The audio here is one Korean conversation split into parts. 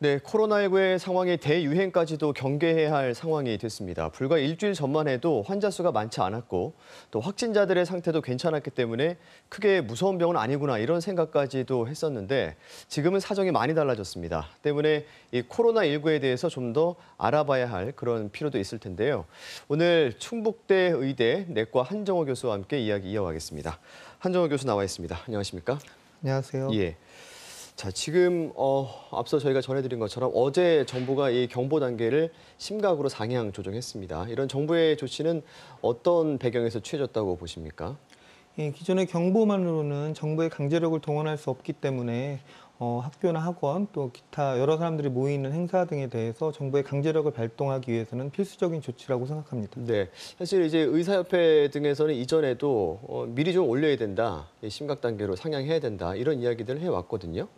네, 코로나19의 상황이 대유행까지도 경계해야 할 상황이 됐습니다. 불과 일주일 전만 해도 환자 수가 많지 않았고 또 확진자들의 상태도 괜찮았기 때문에 크게 무서운 병은 아니구나 이런 생각까지도 했었는데 지금은 사정이 많이 달라졌습니다. 때문에 이 코로나19에 대해서 좀 더 알아봐야 할 그런 필요도 있을 텐데요. 오늘 충북대 의대 내과 한정호 교수와 함께 이야기 이어가겠습니다. 한정호 교수 나와 있습니다. 안녕하십니까? 안녕하세요. 예. 자, 지금 어, 앞서 저희가 전해드린 것처럼 어제 정부가 이 경보 단계를 심각으로 상향 조정했습니다. 이런 정부의 조치는 어떤 배경에서 취해졌다고 보십니까? 예, 기존의 경보만으로는 정부의 강제력을 동원할 수 없기 때문에 어, 학교나 학원 또 기타 여러 사람들이 모이는 행사 등에 대해서 정부의 강제력을 발동하기 위해서는 필수적인 조치라고 생각합니다. 네, 사실 이제 의사협회 등에서는 이전에도 어, 미리 좀 올려야 된다, 이 심각 단계로 상향해야 된다 이런 이야기들을 해왔거든요.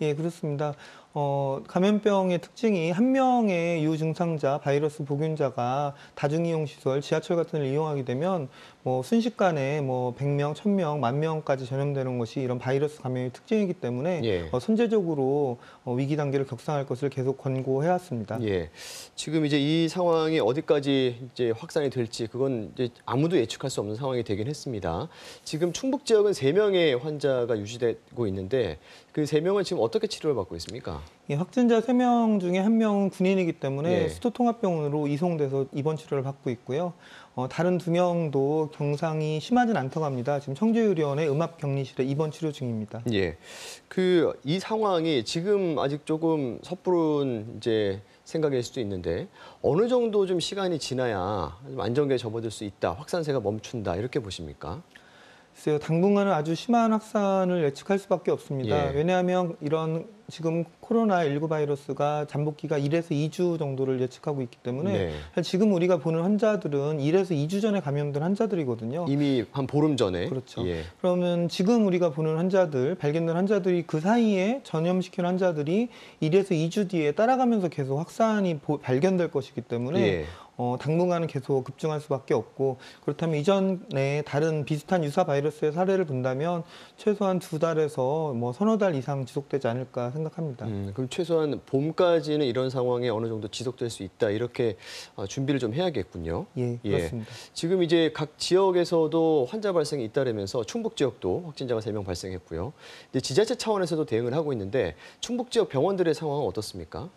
예, 그렇습니다. 어, 감염병의 특징이 한 명의 유증상자, 바이러스 보균자가 다중이용 시설, 지하철 같은 걸 이용하게 되면 뭐 순식간에 뭐 100명, 1000명, 만 명까지 전염되는 것이 이런 바이러스 감염의 특징이기 때문에 예. 어, 선제적으로 어, 위기 단계를 격상할 것을 계속 권고해 왔습니다. 예, 지금 이제 이 상황이 어디까지 이제 확산이 될지 그건 이제 아무도 예측할 수 없는 상황이 되긴 했습니다. 지금 충북 지역은 세 명의 환자가 유지되고 있는데 그 세 명은 지금 어떻게 치료를 받고 있습니까? 예, 확진자 3명 중에 한 명은 군인이기 때문에 예. 수도통합병원으로 이송돼서 입원 치료를 받고 있고요. 어, 다른 두 명도 경상이 심하진 않다고 합니다. 지금 청주의료원의 음압격리실에 입원 치료 중입니다. 예. 그 이 상황이 지금 아직 조금 섣부른 이제 생각일 수도 있는데 어느 정도 좀 시간이 지나야 좀 안정기에 접어들 수 있다. 확산세가 멈춘다. 이렇게 보십니까? 글쎄요, 당분간은 아주 심한 확산을 예측할 수밖에 없습니다. 예. 왜냐하면 이런 지금 코로나19 바이러스가 잠복기가 1에서 2주 정도를 예측하고 있기 때문에 네. 지금 우리가 보는 환자들은 1에서 2주 전에 감염된 환자들이거든요. 이미 한 보름 전에 그렇죠. 예. 그러면 지금 우리가 보는 환자들, 발견된 환자들이 그 사이에 전염시킨 환자들이 1에서 2주 뒤에 따라가면서 계속 확산이 보- 발견될 것이기 때문에 예. 어, 당분간은 계속 급증할 수밖에 없고 그렇다면 이전에 다른 비슷한 유사 바이러스의 사례를 본다면 최소한 두 달에서 뭐 서너 달 이상 지속되지 않을까 생각합니다. 음, 그럼 최소한 봄까지는 이런 상황이 어느 정도 지속될 수 있다. 이렇게 어, 준비를 좀 해야겠군요. 예, 예. 그렇습니다. 지금 이제 각 지역에서도 환자 발생이 잇따르면서 충북 지역도 확진자가 세 명 발생했고요. 이제 지자체 차원에서도 대응을 하고 있는데 충북 지역 병원들의 상황은 어떻습니까?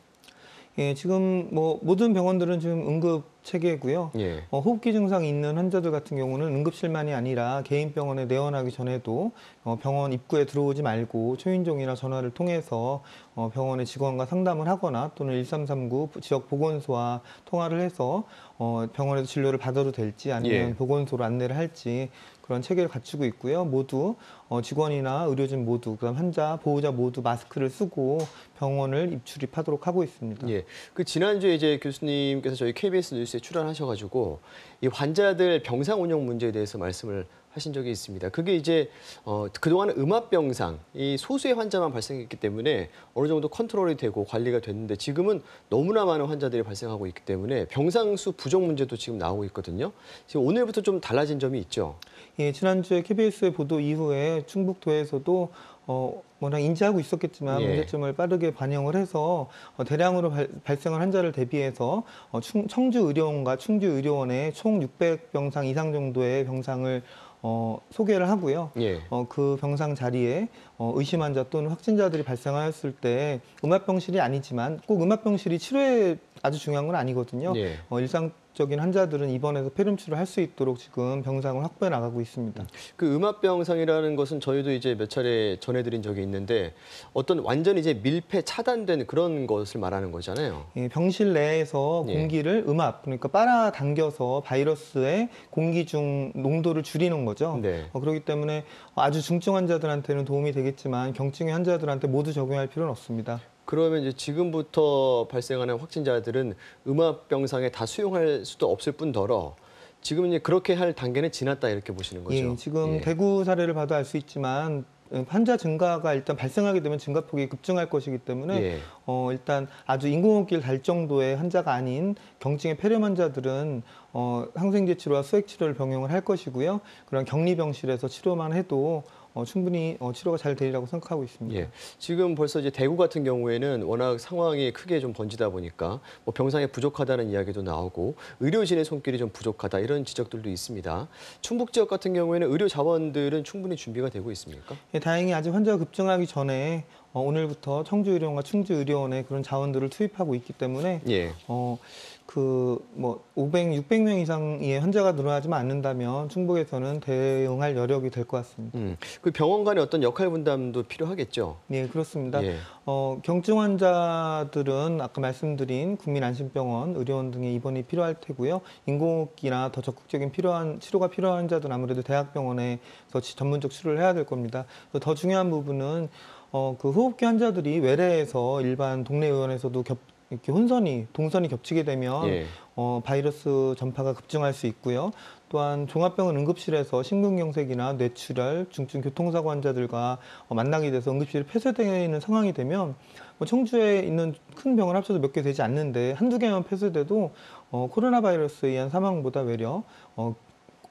예, 지금 뭐 모든 병원들은 지금 응급 체계고요. 예. 어, 호흡기 증상이 있는 환자들 같은 경우는 응급실만이 아니라 개인 병원에 내원하기 전에도 어, 병원 입구에 들어오지 말고 초인종이나 전화를 통해서 어, 병원의 직원과 상담을 하거나 또는 1339 지역 보건소와 통화를 해서 어, 병원에서 진료를 받아도 될지 아니면 예. 보건소로 안내를 할지 그런 체계를 갖추고 있고요. 모두 어, 직원이나 의료진 모두 그다음 환자 보호자 모두 마스크를 쓰고 병원을 입출입하도록 하고 있습니다. 예. 그 지난주에 이제 교수님께서 저희 KBS 뉴스에 출연하셔가지고 이 환자들 병상 운영 문제에 대해서 말씀을 하신 적이 있습니다. 그게 이제 어, 그동안 음압병상 이 소수의 환자만 발생했기 때문에 어느 정도 컨트롤이 되고 관리가 됐는데 지금은 너무나 많은 환자들이 발생하고 있기 때문에 병상수 부족 문제도 지금 나오고 있거든요. 지금 오늘부터 좀 달라진 점이 있죠. 예, 지난주에 KBS의 보도 이후에 충북도에서도 어, 워낙 인지하고 있었겠지만 예. 문제점을 빠르게 반영을 해서 어, 대량으로 발, 발생한 환자를 대비해서 어, 충, 청주 의료원과 충주 의료원에 총 600병상 이상 정도의 병상을 어, 소개를 하고요. 예. 어, 그 병상 자리에 어, 의심 환자 또는 확진자들이 발생하였을 때 음압병실이 아니지만 꼭 음압병실이 치료에 아주 중요한 건 아니거든요. 예. 어, 일상적인 환자들은 입원해서 폐렴 치료를 할 수 있도록 지금 병상을 확보해 나가고 있습니다. 그 음압 병상이라는 것은 저희도 이제 몇 차례 전해드린 적이 있는데 어떤 완전히 이제 밀폐 차단된 그런 것을 말하는 거잖아요. 예, 병실 내에서 예. 공기를 음압 그러니까 빨아 당겨서 바이러스의 공기 중 농도를 줄이는 거죠. 네. 어, 그렇기 때문에 아주 중증 환자들한테는 도움이 되겠지만 경증의 환자들한테 모두 적용할 필요는 없습니다. 그러면 이제 지금부터 발생하는 확진자들은 음압 병상에 다 수용할 수도 없을 뿐더러 지금 이제 그렇게 할 단계는 지났다 이렇게 보시는 거죠. 예, 지금 예. 대구 사례를 봐도 알 수 있지만 음, 환자 증가가 일단 발생하게 되면 증가폭이 급증할 것이기 때문에 예. 어, 일단 아주 인공호흡기를 달 정도의 환자가 아닌 경증의 폐렴 환자들은 어, 항생제 치료와 수액 치료를 병용을 할 것이고요. 그런 격리 병실에서 치료만 해도 어, 충분히 어, 치료가 잘 되리라고 생각하고 있습니다. 예. 지금 벌써 이제 대구 같은 경우에는 워낙 상황이 크게 좀 번지다 보니까 뭐 병상이 부족하다는 이야기도 나오고 의료진의 손길이 좀 부족하다 이런 지적들도 있습니다. 충북 지역 같은 경우에는 의료 자원들은 충분히 준비가 되고 있습니까? 예, 다행히 아직 환자가 급증하기 전에 어, 오늘부터 청주의료원과 충주의료원에 그런 자원들을 투입하고 있기 때문에 예. 어, 그, 뭐, 500, 600명 이상의 환자가 늘어나지만 않는다면 충북에서는 대응할 여력이 될 것 같습니다. 음. 그 병원 간의 어떤 역할 분담도 필요하겠죠. 네, 그렇습니다. 예. 어, 경증 환자들은 아까 말씀드린 국민안심병원, 의료원 등의 입원이 필요할 테고요. 인공호흡기나 더 적극적인 필요한 치료가 필요한 환자들은 아무래도 대학병원에서 지- 전문적 치료를 해야 될 겁니다. 그더 중요한 부분은 어, 그 호흡기 환자들이 외래에서 일반 동네 의원에서도 겹 이렇게 혼선이 동선이 겹치게 되면 예. 어, 바이러스 전파가 급증할 수 있고요. 또한 종합병원 응급실에서 심근경색이나 뇌출혈, 중증 교통사고 환자들과 어, 만나게 돼서 응급실이 폐쇄되는 상황이 되면 뭐 청주에 있는 큰 병원 합쳐서 몇 개 되지 않는데 한두 개만 폐쇄돼도 어, 코로나 바이러스에 의한 사망보다 외려 어,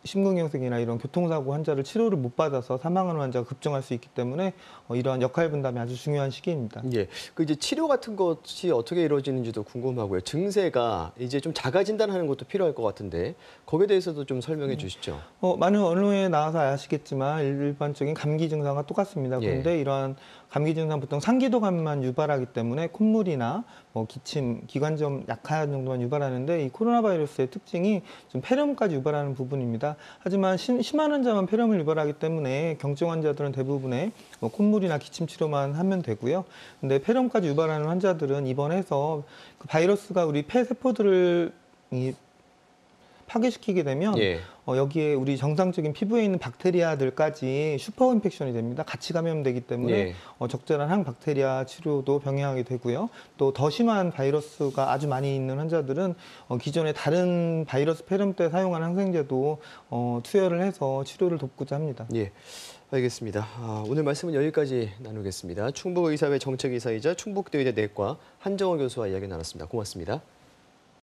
심근경색이나 이런 교통사고 환자를 치료를 못 받아서 사망하는 환자가 급증할 수 있기 때문에 어, 이러한 역할 분담이 아주 중요한 시기입니다. 예. 그 이제 치료 같은 것이 어떻게 이루어지는지도 궁금하고요. 증세가 이제 좀 자가 진단하는 것도 필요할 것 같은데 거기에 대해서도 좀 설명해 주시죠. 어, 많은 언론에 나와서 아시겠지만 일반적인 감기 증상과 똑같습니다. 예. 그런데 이러한 감기 증상 보통 상기도감만 유발하기 때문에 콧물이나 뭐 기침, 기관지염 약한 정도만 유발하는데 이 코로나 바이러스의 특징이 좀 폐렴까지 유발하는 부분입니다. 하지만 심, 심한 환자만 폐렴을 유발하기 때문에 경증 환자들은 대부분의 뭐 콧물이나 기침 치료만 하면 되고요. 근데 폐렴까지 유발하는 환자들은 입원해서 그 바이러스가 우리 폐 세포들을 이 파괴시키게 되면 예. 어, 여기에 우리 정상적인 피부에 있는 박테리아들까지 super infection이 됩니다. 같이 감염되기 때문에 예. 어, 적절한 항박테리아 치료도 병행하게 되고요. 또 더 심한 바이러스가 아주 많이 있는 환자들은 어, 기존에 다른 바이러스 폐렴 때 사용한 항생제도 어, 투여를 해서 치료를 돕고자 합니다. 예. 알겠습니다. 아, 오늘 말씀은 여기까지 나누겠습니다. 충북의사회 정책이사이자 충북대의대 내과 한정호 교수와 이야기 나눴습니다. 고맙습니다.